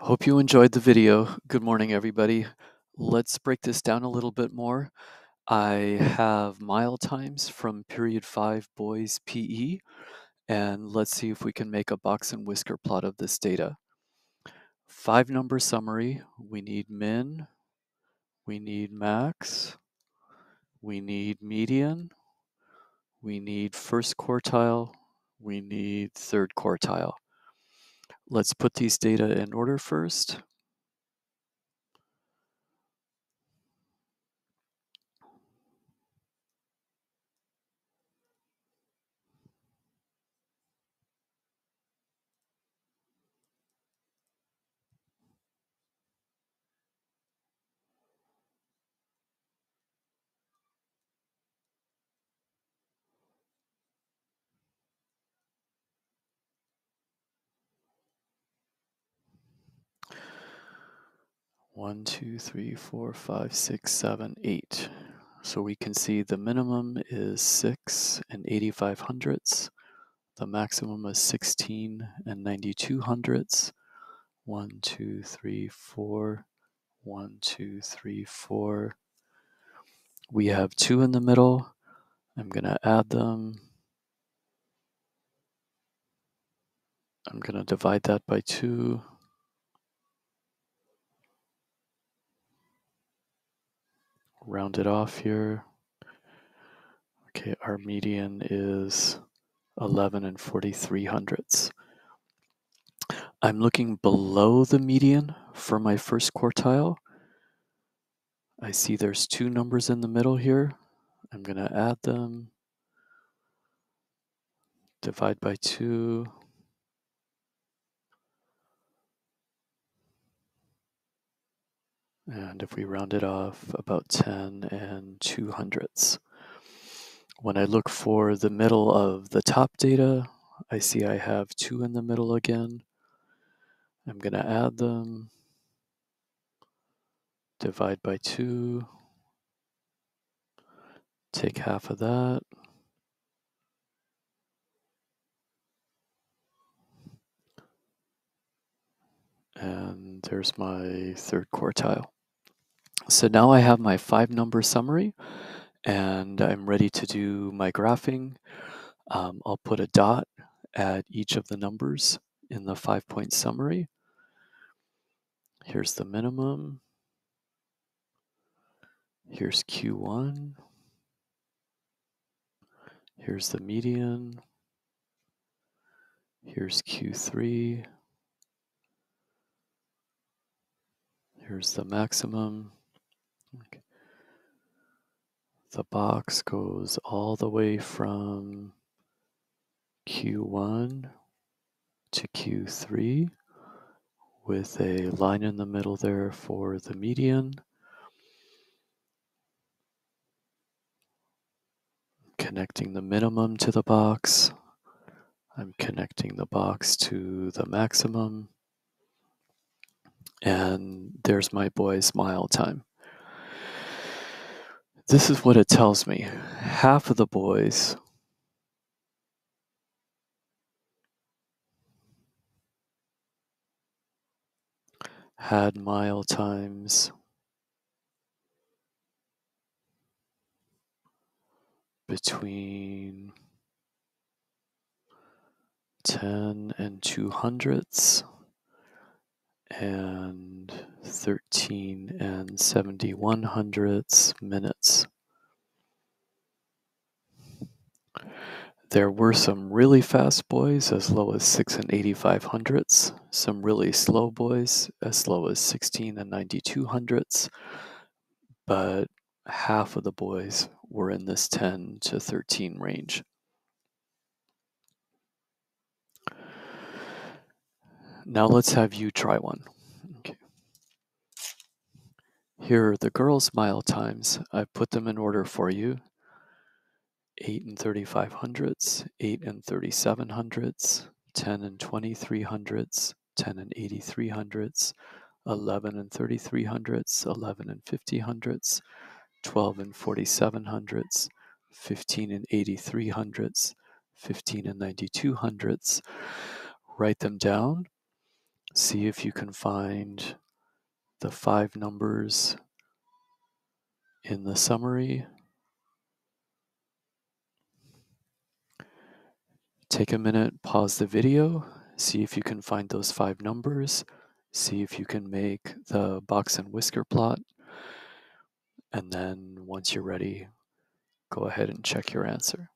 Hope you enjoyed the video. Good morning, everybody. Let's break this down a little bit more. I have mile times from period five boys PE, and let's see if we can make a box and whisker plot of this data. Five number summary, we need min, we need max, we need median, we need first quartile, we need third quartile. Let's put these data in order first. One, two, three, four, five, six, seven, eight. So we can see the minimum is six and 85 hundredths. The maximum is 16 and 92 hundredths. One, two, three, four. One, two, three, four. We have two in the middle. I'm going to add them. I'm going to divide that by two. Round it off here. Okay, our median is 11 and 43 hundredths. I'm looking below the median for my first quartile. I see there's two numbers in the middle here. I'm going to add them. Divide by 2. And if we round it off, about 10 and 2 hundredths. When I look for the middle of the top data, I see I have 2 in the middle again. I'm going to add them, divide by 2, take half of that, and there's my third quartile. So now I have my five number summary and I'm ready to do my graphing. Um, I'll put a dot at each of the numbers in the five point summary. Here's the minimum. Here's Q1. Here's the median. Here's Q3. Here's the maximum. Okay. The box goes all the way from Q1 to Q3 with a line in the middle there for the median. Connecting the minimum to the box. I'm connecting the box to the maximum. And there's my boy's mile time. This is what it tells me. Half of the boys had mile times between 10 and 2 hundredths and 13 and 71 hundredths minutes. There were some really fast boys as low as 6 and 85 hundredths, some really slow boys as low as 16 and 92 hundredths, but half of the boys were in this 10 to 13 range. Now let's have you try one. Here are the girls' mile times. I've put them in order for you. 8 and 35 hundredths, 8 and 37 hundredths, 10 and 23 hundredths, 10 and 83 hundredths, 11 and 33 hundredths, 11 and 50 hundredths, 12 and 47 hundredths, 15 and 83 hundredths, 15 and 92 hundredths. Write them down See if you can find the five numbers in the summary. Take a minute, pause the video, see if you can find those five numbers, see if you can make the box and whisker plot, and then once you're ready, go ahead and check your answer.